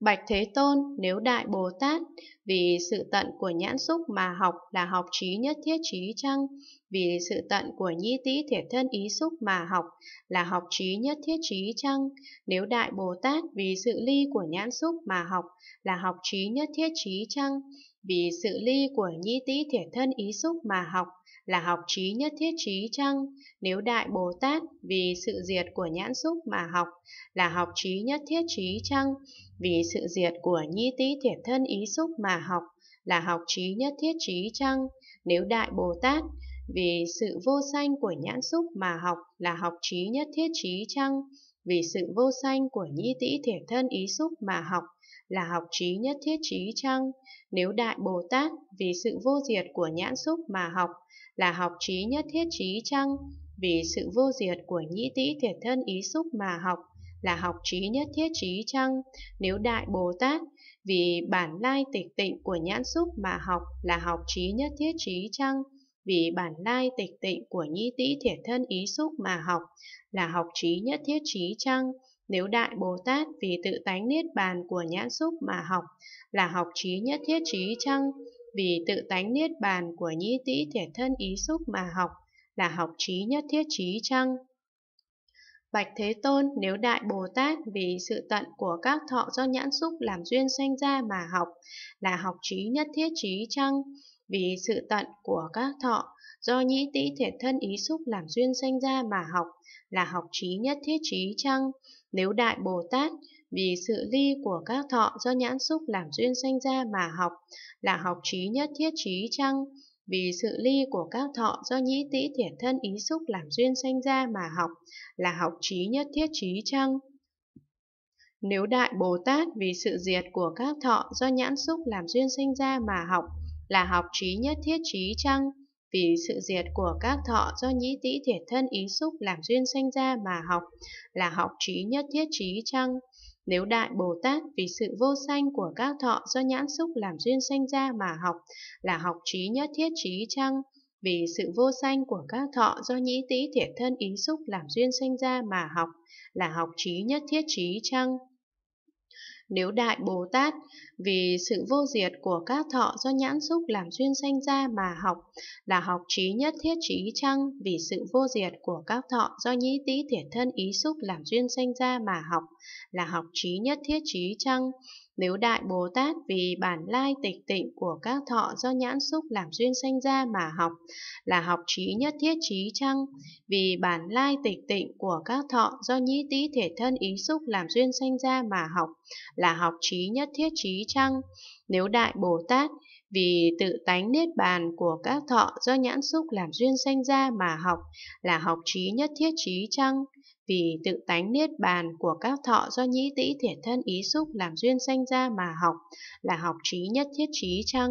Bạch Thế Tôn, nếu Đại Bồ Tát vì sự tận của nhãn xúc mà học là học trí nhất thiết trí chăng? Vì sự tận của nhĩ tĩ thể thân ý xúc mà học là học trí nhất thiết trí chăng? Nếu Đại Bồ Tát vì sự ly của nhãn xúc mà học là học trí nhất thiết trí chăng? Vì sự ly của nhĩ tĩ thể thân ý xúc mà học là học trí nhất thiết trí chăng? Nếu Đại Bồ Tát vì sự diệt của nhãn xúc mà học, là học trí nhất thiết trí chăng? Vì sự diệt của nhi tý thiệt thân ý xúc mà học, là học trí nhất thiết trí chăng? Nếu Đại Bồ Tát vì sự vô sanh của nhãn xúc mà học, là học trí nhất thiết trí chăng? Vì sự vô sanh của nhi tĩ thể thân ý xúc mà học, là học trí nhất thiết trí chăng? Nếu Đại Bồ Tát vì sự vô diệt của nhãn xúc mà học, là học trí nhất thiết trí chăng? Vì sự vô diệt của nhĩ tĩ thể thân ý xúc mà học, là học trí nhất thiết trí chăng? Nếu Đại Bồ Tát vì bản lai tịch tịnh của nhãn xúc mà học, là học trí nhất thiết trí chăng? Vì bản lai tịch tịnh của nhi tĩ thể thân ý xúc mà học là học trí nhất thiết trí chăng? Nếu Đại Bồ Tát vì tự tánh niết bàn của nhãn xúc mà học là học trí nhất thiết trí chăng? Vì tự tánh niết bàn của nhĩ tĩ thể thân ý xúc mà học là học trí nhất thiết trí chăng? Bạch Thế Tôn, nếu Đại Bồ Tát vì sự tận của các thọ do nhãn xúc làm duyên sanh ra mà học, là học trí nhất thiết trí chăng? Vì sự tận của các thọ do nhĩ tĩ thể thân ý xúc làm duyên sanh ra mà học, là học trí nhất thiết trí chăng? Nếu Đại Bồ Tát vì sự ly của các thọ do nhãn xúc làm duyên sanh ra mà học, là học trí nhất thiết trí chăng? Vì sự ly của các thọ do nhĩ tĩ thiệt thân ý xúc làm duyên sanh ra mà học là học trí nhất thiết trí chăng? Nếu Đại Bồ Tát vì sự diệt của các thọ do nhãn xúc làm duyên sanh ra mà học là học trí nhất thiết trí chăng? Vì sự diệt của các thọ do nhĩ tĩ thiệt thân ý xúc làm duyên sanh ra mà học là học trí nhất thiết trí chăng? Nếu Đại Bồ Tát vì sự vô sanh của các thọ do nhãn xúc làm duyên sanh ra mà học là học trí nhất thiết trí chăng? Vì sự vô sanh của các thọ do nhĩ tĩ thiệt thân ý xúc làm duyên sanh ra mà học là học trí nhất thiết trí chăng? Nếu Đại Bồ Tát vì sự vô diệt của các thọ do nhãn xúc làm duyên sanh ra mà học, là học trí nhất thiết trí chăng? Vì sự vô diệt của các thọ do nhĩ tĩ thiệt thân ý xúc làm duyên sanh ra mà học, là học trí nhất thiết trí chăng? Nếu Đại Bồ Tát vì bản lai tịch tịnh của các thọ do nhãn xúc làm duyên sanh ra mà học, là học trí nhất thiết trí chăng? Vì bản lai tịch tịnh của các thọ do nhĩ tý thể thân ý xúc làm duyên sanh ra mà học, là học trí nhất thiết trí chăng? Nếu Đại Bồ Tát vì tự tánh niết bàn của các thọ do nhãn xúc làm duyên sanh ra mà học, là học trí nhất thiết trí chăng? Vì tự tánh niết bàn của các thọ do nhĩ tĩ thể thân ý xúc làm duyên sanh ra mà học, là học trí nhất thiết trí chăng?